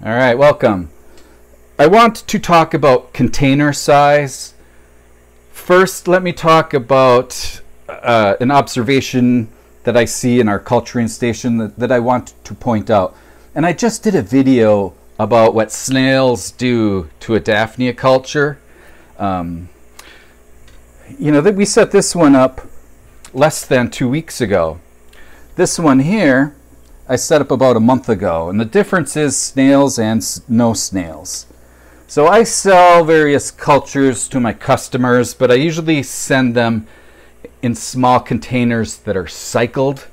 All right, welcome. I want to talk about container size. First, let me talk about uh, an observation that I see in our culturing station that, that I want to point out. And I just did a video about what snails do to a Daphnia culture. Um, you know, that we set this one up less than two weeks ago. This one here, I set up about a month ago, and the difference is snails and no snails. So I sell various cultures to my customers, but I usually send them in small containers that are cycled,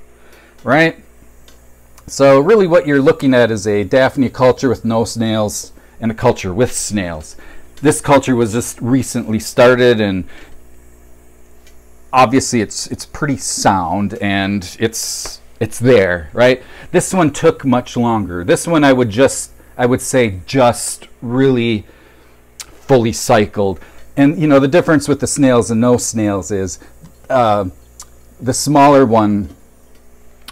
right? So really what you're looking at is a Daphnia culture with no snails and a culture with snails. This culture was just recently started and obviously it's it's pretty sound and it's it's there, right? This one took much longer. This one I would just I would say just really fully cycled. And you know the difference with the snails and no snails is uh, the smaller one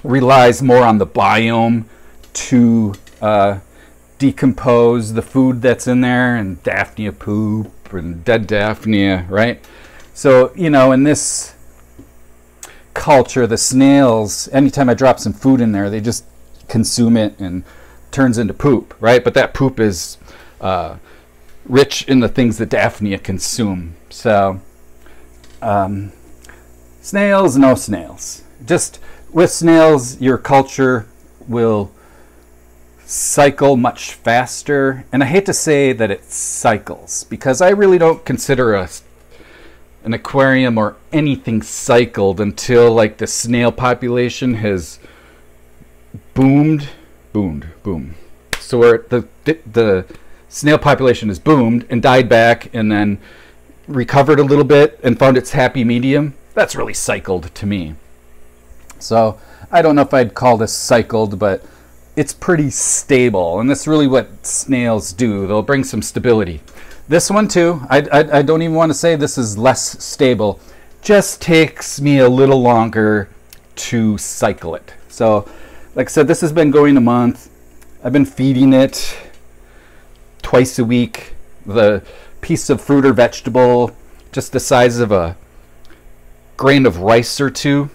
relies more on the biome to uh, decompose the food that's in there and Daphnia poop and dead Daphnia, right? So, you know, in this culture, the snails, anytime I drop some food in there, they just consume it and turns into poop, right? But that poop is uh, rich in the things that Daphnia consume. So, um, snails, no snails. Just with snails, your culture will cycle much faster. And I hate to say that it cycles because I really don't consider a, an aquarium or anything cycled until like the snail population has boomed, boomed, boom. So where the the snail population has boomed and died back and then recovered a little bit and found its happy medium. That's really cycled to me. So I don't know if I'd call this cycled, but it's pretty stable. And that's really what snails do. They'll bring some stability. This one too, I, I, I don't even want to say this is less stable. Just takes me a little longer to cycle it. So like I said, this has been going a month. I've been feeding it twice a week. The piece of fruit or vegetable, just the size of a grain of rice or two.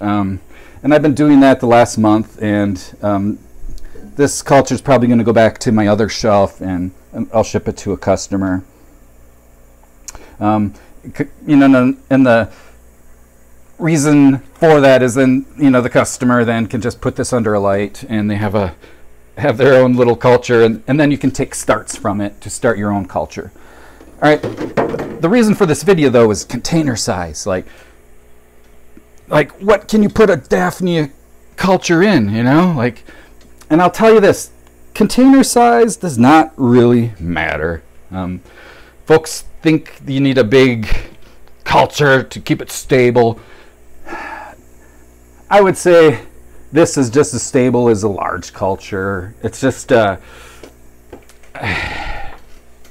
Um, and I've been doing that the last month, and um, this culture is probably going to go back to my other shelf, and, and I'll ship it to a customer. Um, you know, and the reason for that is then you know the customer then can just put this under a light, and they have a have their own little culture, and, and then you can take starts from it to start your own culture. All right. The reason for this video though is container size, like like what can you put a Daphnia culture in, you know? Like and I'll tell you this, container size does not really matter. Um, folks think you need a big culture to keep it stable. I would say this is just as stable as a large culture. It's just uh,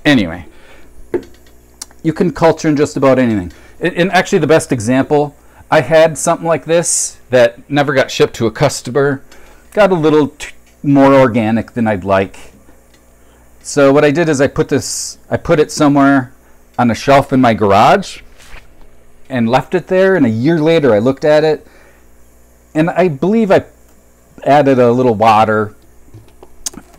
anyway. You can culture in just about anything. And actually, the best example I had something like this that never got shipped to a customer. Got a little more organic than I'd like. So what I did is I put this, I put it somewhere on a shelf in my garage and left it there. And a year later I looked at it and I believe I added a little water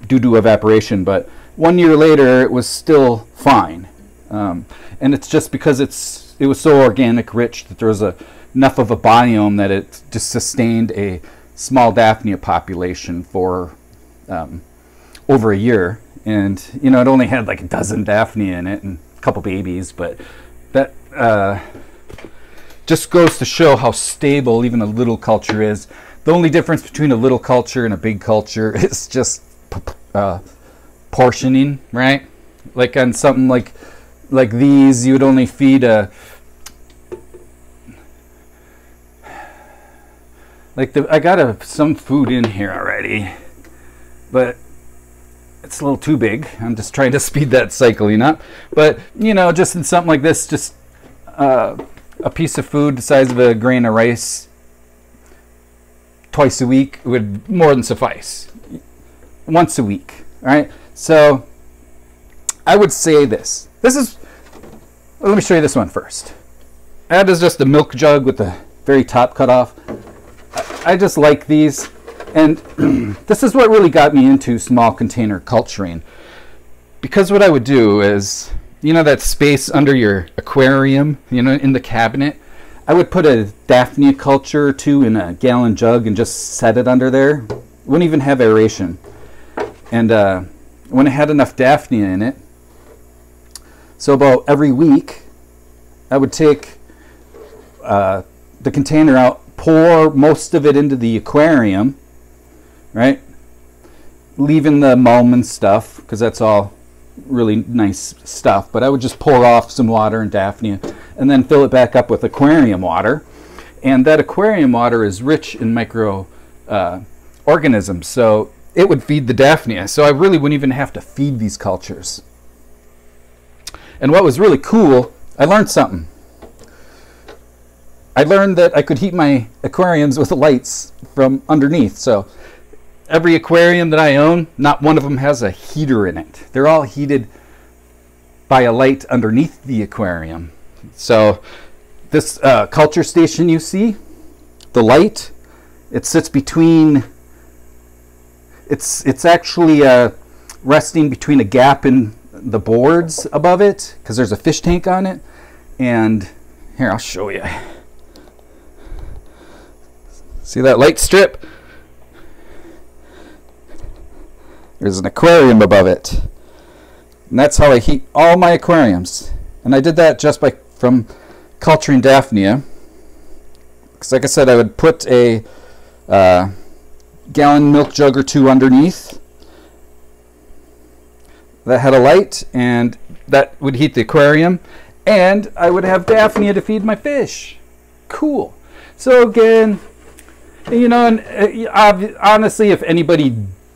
due to evaporation, but one year later it was still fine. Um, and it's just because it's it was so organic rich that there was a enough of a biome that it just sustained a small Daphnia population for um, over a year. And, you know, it only had like a dozen Daphnia in it and a couple babies, but that uh, just goes to show how stable even a little culture is. The only difference between a little culture and a big culture is just uh, portioning, right? Like on something like like these, you would only feed a Like the, I got a, some food in here already, but it's a little too big. I'm just trying to speed that cycling up. But you know, just in something like this, just uh, a piece of food the size of a grain of rice twice a week would more than suffice. Once a week, All right, so I would say this. This is, let me show you this one first. That is just a milk jug with the very top cut off. I, just like these. And this is what really got me into small container culturing. Because what I would do is, you know that space under your aquarium, you know, in the cabinet? I would put a Daphnia culture or two in a gallon jug and just set it under there. Wouldn't even have aeration. And uh, when it had enough Daphnia in it, so about every week, I would take uh, the container out, pour most of it into the aquarium, right? Leaving the mulm and stuff, because that's all really nice stuff. But I would just pour off some water and Daphnia and then fill it back up with aquarium water. And that aquarium water is rich in micro uh, organisms, so it would feed the Daphnia. So I really wouldn't even have to feed these cultures. And what was really cool, I learned something. I learned that I could heat my aquariums with lights from underneath. So every aquarium that I own, not one of them has a heater in it. They're all heated by a light underneath the aquarium. So this uh, culture station you see, the light, it sits between, it's, it's actually uh, resting between a gap in the boards above it because there's a fish tank on it. And here, I'll show you. See that light strip? There's an aquarium above it. And that's how I heat all my aquariums. And I did that just by from culturing Daphnia. Because like I said, I would put a uh, gallon milk jug or two underneath that had a light and that would heat the aquarium and I would have Daphnia to feed my fish. Cool. So again, you know, and uh, honestly, if anybody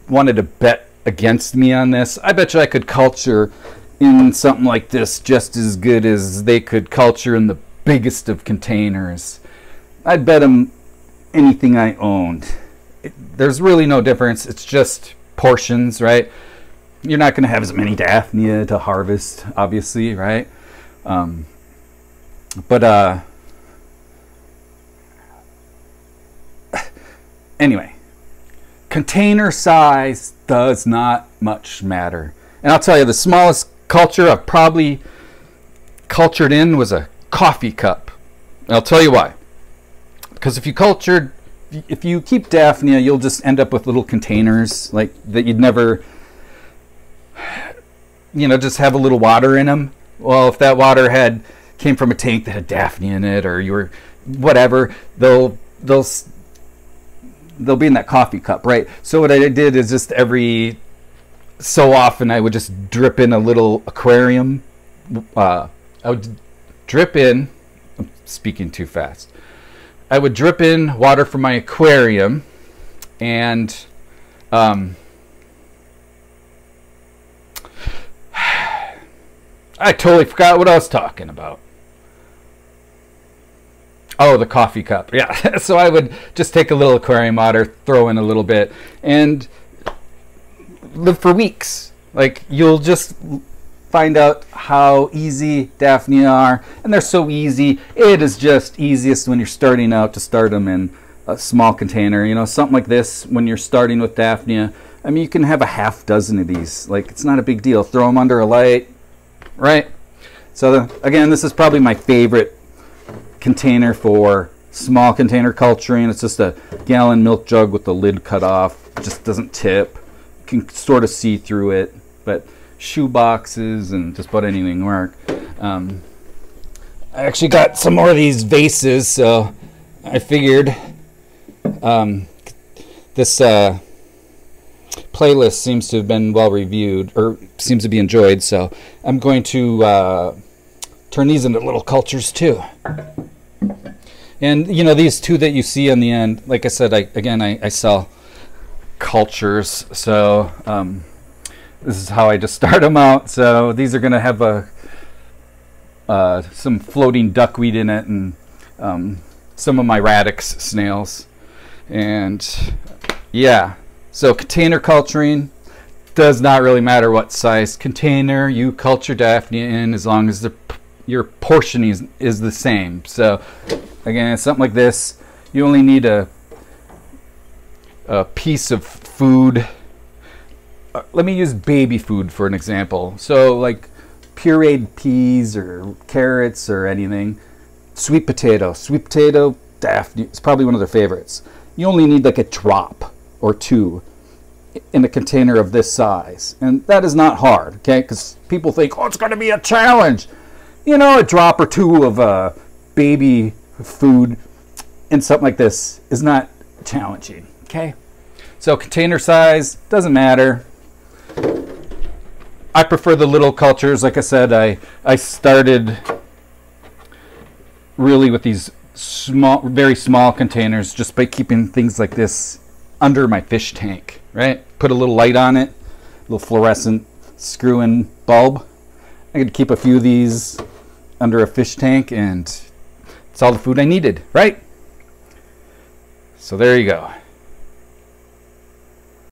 wanted to bet against me on this, I bet you I could culture in something like this just as good as they could culture in the biggest of containers. I'd bet them anything I owned. It, there's really no difference. It's just portions, right? You're not going to have as many Daphnia to harvest, obviously, right? Um, but uh, anyway, container size does not much matter. And I'll tell you, the smallest culture I've probably cultured in was a coffee cup. And I'll tell you why. Because if you cultured, if you keep Daphnia, you'll just end up with little containers like that you'd never, you know, just have a little water in them. Well, if that water had came from a tank that had Daphnia in it, or you were whatever, they'll they'll they'll be in that coffee cup, right? So what I did is just every so often I would just drip in a little aquarium. Uh, I would drip in. I'm speaking too fast. I would drip in water from my aquarium, and um, I totally forgot what I was talking about. Oh, the coffee cup. Yeah. so I would just take a little aquarium water, throw in a little bit, and live for weeks. Like you'll just find out how easy Daphnia are, and they're so easy. It is just easiest when you're starting out to start them in a small container. You know, something like this when you're starting with Daphnia. I mean, you can have a half dozen of these. Like it's not a big deal. Throw them under a light, right? So the, again, this is probably my favorite container for small container culturing. It's just a gallon milk jug with the lid cut off. It just doesn't tip. You can sort of see through it, but shoe boxes and just about anything work. Um, I actually got some more of these vases, so I figured um, this uh, playlist seems to have been well reviewed or seems to be enjoyed. So I'm going to uh, turn these into little cultures too. And you know these two that you see on the end, like I said, I again I, I sell cultures, so um, this is how I just start them out. So these are going to have a uh, some floating duckweed in it, and um, some of my radix snails, and yeah. So container culturing, does not really matter what size container you culture Daphnia in as long as the your portion is, is the same. So again, something like this, you only need a a piece of food. Uh, let me use baby food for an example. So like pureed peas or carrots or anything. Sweet potato. Sweet potato, Daphne, it's probably one of their favorites. You only need like a drop or two in a container of this size. And that is not hard, okay? Because people think, oh, it's going to be a challenge. You know, a drop or two of uh, baby food in something like this is not challenging, okay? So container size, doesn't matter. I prefer the little cultures. Like I said, I, I started really with these small, very small containers just by keeping things like this under my fish tank, right? Put a little light on it, a little fluorescent screw-in bulb. I could keep a few of these under a fish tank and it's all the food I needed, right? So there you go.